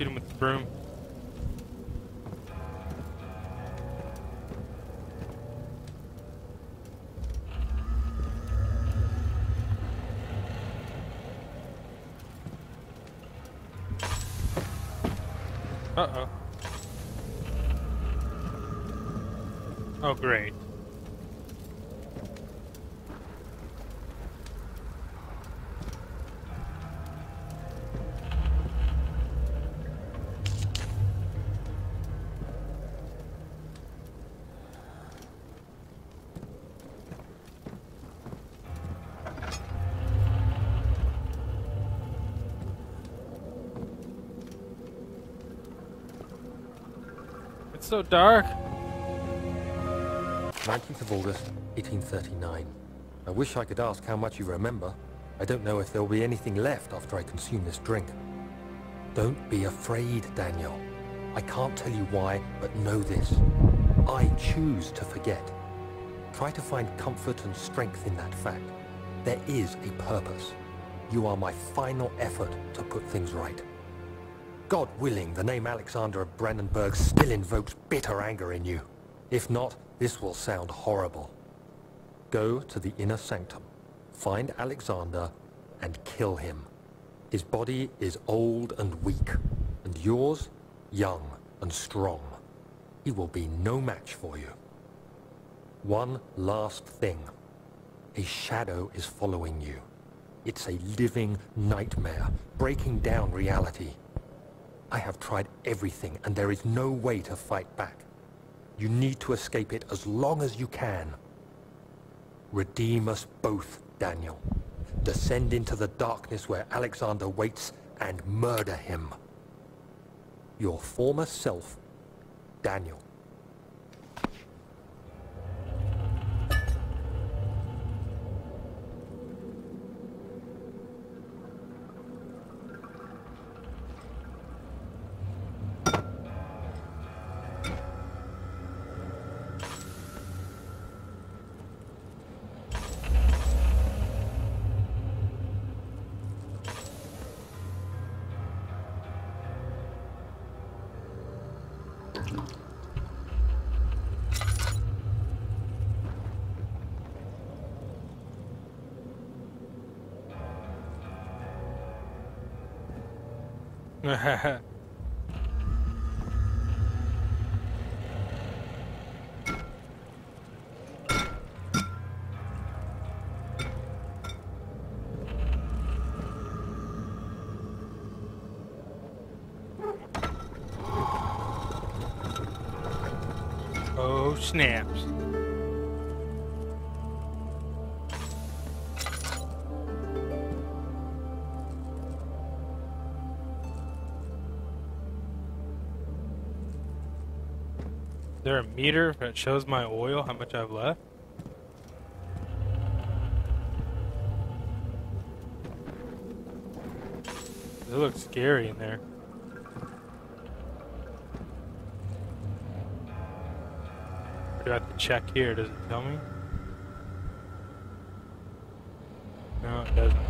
shoot him with the broom. Uh-oh. Oh, great. It's so dark. 19th of August, 1839. I wish I could ask how much you remember. I don't know if there'll be anything left after I consume this drink. Don't be afraid, Daniel. I can't tell you why, but know this. I choose to forget. Try to find comfort and strength in that fact. There is a purpose. You are my final effort to put things right. God willing, the name Alexander of Brennenburg still invokes bitter anger in you. If not, this will sound horrible. Go to the inner sanctum, find Alexander, and kill him. His body is old and weak, and yours, young and strong. He will be no match for you. One last thing. A shadow is following you. It's a living nightmare, breaking down reality. I have tried everything, and there is no way to fight back. You need to escape it as long as you can. Redeem us both, Daniel. Descend into the darkness where Alexander waits and murder him. Your former self, Daniel. Oh, there a meter that shows my oil, how much I've left? It looks scary in there. Do I have to check here? Does it tell me? No, it doesn't.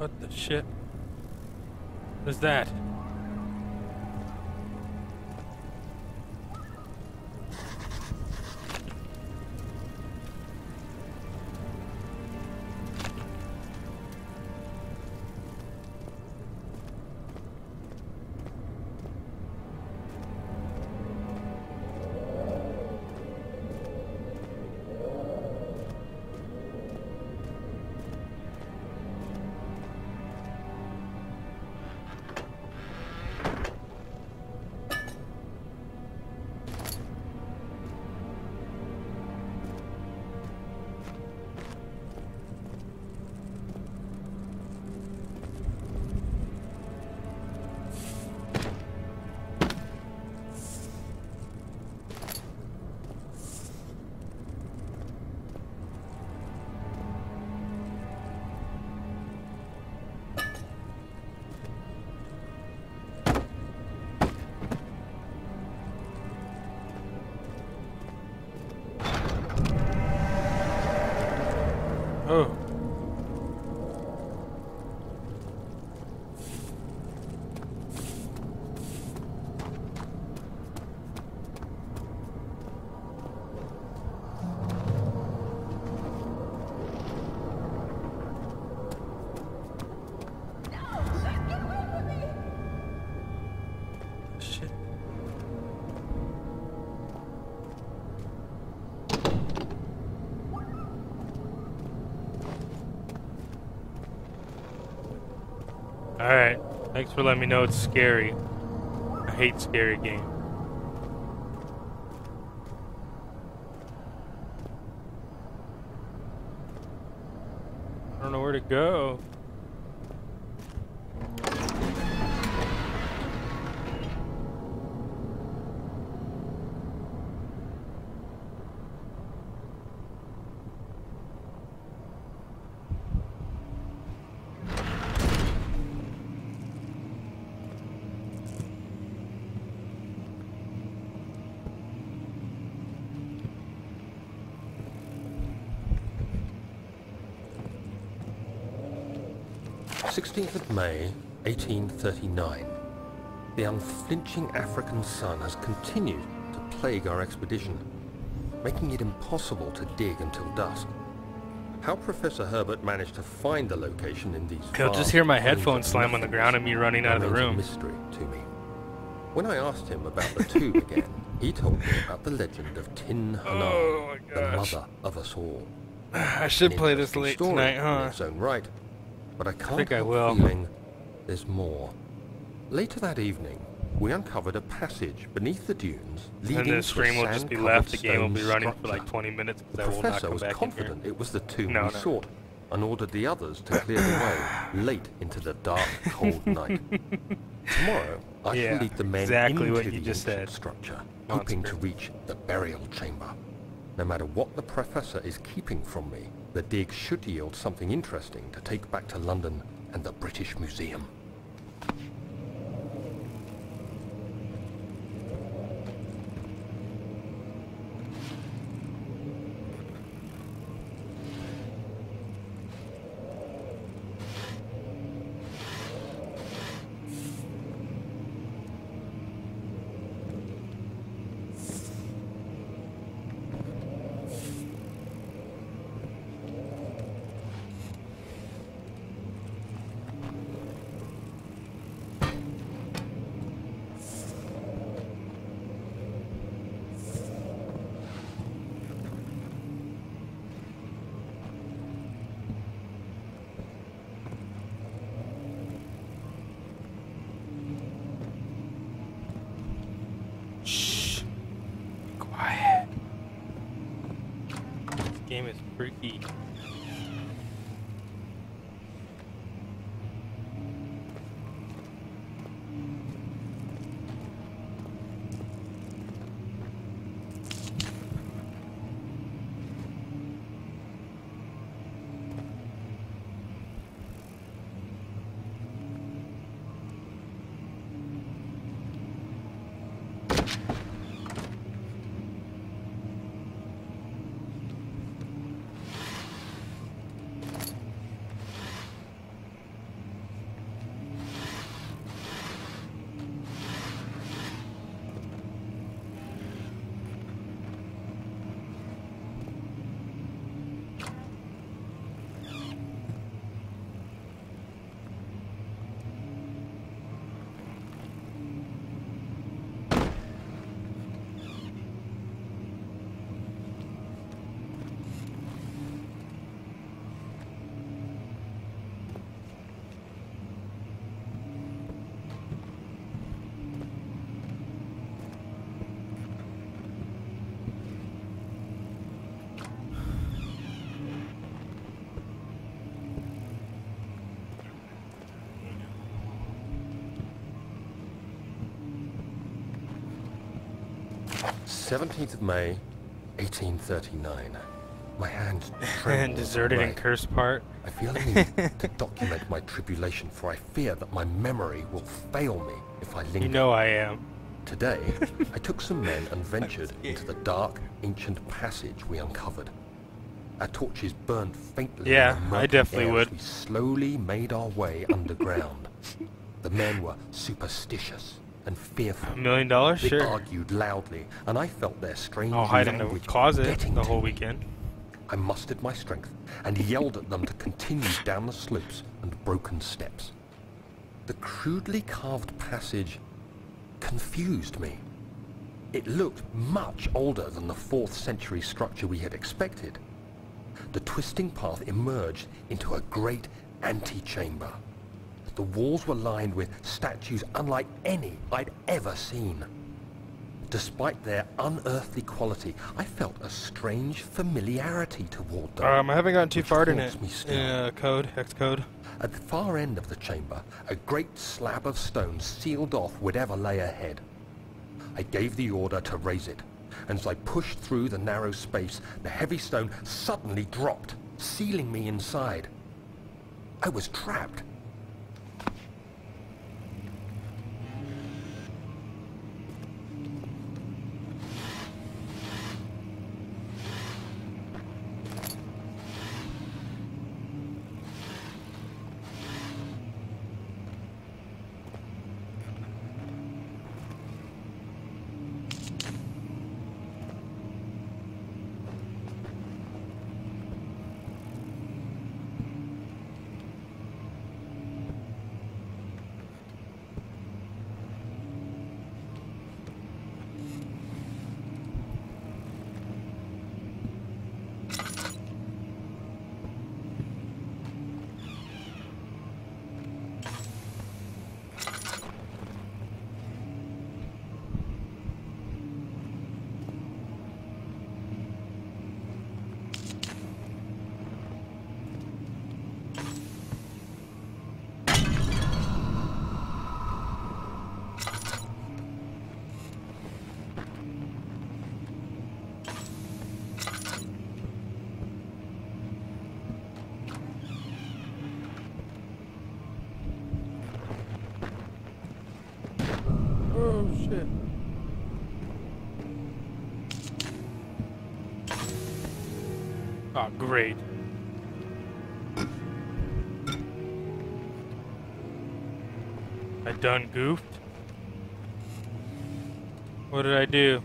What the shit? What is that? Alright. Thanks for letting me know it's scary. I hate scary games. I don't know where to go. Sixteenth of May, 1839. The unflinching African sun has continued to plague our expedition, making it impossible to dig until dusk. How Professor Herbert managed to find the location in these He'll just hear my headphones slam on the ground and me running out of the room. mystery to me. When I asked him about the tube again, he told me about the legend of Tin Hinan, Oh the mother of us all. I should play this late tonight, in huh? its own right, but I can't think I help will. feeling there's more. Later that evening, we uncovered a passage beneath the dunes leading And to the stream a will just be left. The game will be running for like 20 minutes The because I will not come was back confident it was the tomb No, we no. sought, and ordered the others to clear the way late into the dark, cold night. Tomorrow, I Yeah, shall lead the men exactly into what the just ancient said. structure, hoping to reach the burial chamber. No matter what the professor is keeping from me, the dig should yield something interesting to take back to London and the British Museum. 17th of May, 1839. My hand and deserted and cursed part. I feel I need to document my tribulation, for I fear that my memory will fail me if I linger. You know I am. Today, I took some men and ventured into the dark, ancient passage we uncovered. Our torches burned faintly. Yeah, I definitely would. We slowly made our way underground. the men were superstitious and fearful. A million dollars? They Sure. argued loudly, and I felt their strange I'll hide in the closet getting the whole weekend. I mustered my strength and yelled at them to continue down the slopes and broken steps. The crudely carved passage confused me. It looked much older than the 4th century structure we had expected. The twisting path emerged into a great antechamber. The walls were lined with statues unlike any I'd ever seen. Despite their unearthly quality, I felt a strange familiarity toward them. Um, I haven't gotten too far in it. me still. In uh, code, hex code. At the far end of the chamber, a great slab of stone sealed off whatever lay ahead. I gave the order to raise it, and as I pushed through the narrow space, the heavy stone suddenly dropped, sealing me inside. I was trapped. Oh shit. I done goofed? What did I do?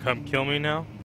Come kill me now?